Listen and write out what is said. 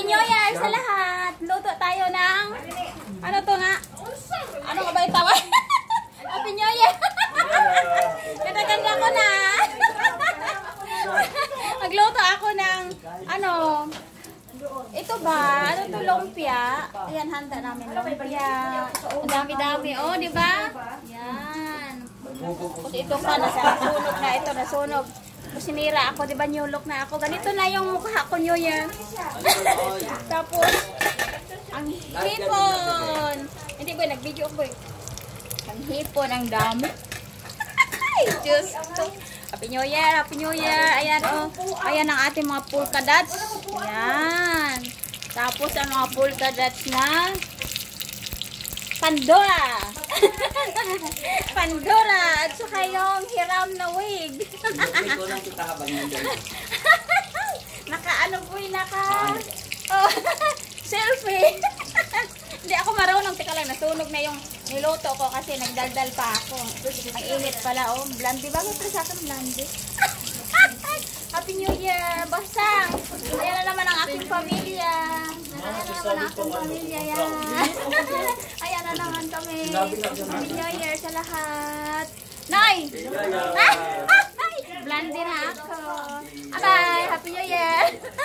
Happy New Year sa lahat! Luto tayo ng... Ano to nga? Ano nga ba yung tawag? Happy New Year! Kataganda ko na! Magluto ako ng... Ano? Ito ba? Ano to lumpia? Ayan, handa namin lumpia. Ang dami-dami. Oh, di ba? Yan. Ito pa, nasunog na. Ito, nasunog. Sinira ako, di ba, new look na ako. Ganito na yung mukha ko, New Year. Tapos, ang hipon. Hindi ba, nag-video ako eh. Ang hipon, ang dami. Ay, Diyos ko. Happy New Year, Happy New Year. Ayan, oh. Ayan ang ating mga polka dots. Ayan. Tapos, ang mga polka dots na Pandora. Pandora. At saka yung Ikaw lang kita habang nandun. naka ano po yung naka... Oh, selfie. Hindi ako marunong. Teka lang, nasunog na yung niluto ko kasi nagdaldal pa ako. Ang init pala, oh. Blondie. Bakit pa sa akin blondie? Happy New Year, Basang! Ayan na naman ang aking pamilya. Ayan na naman ang aking pamilya. Yan. Ayan na naman kami. Happy New Year sa lahat. Nay! Ay! Blondie na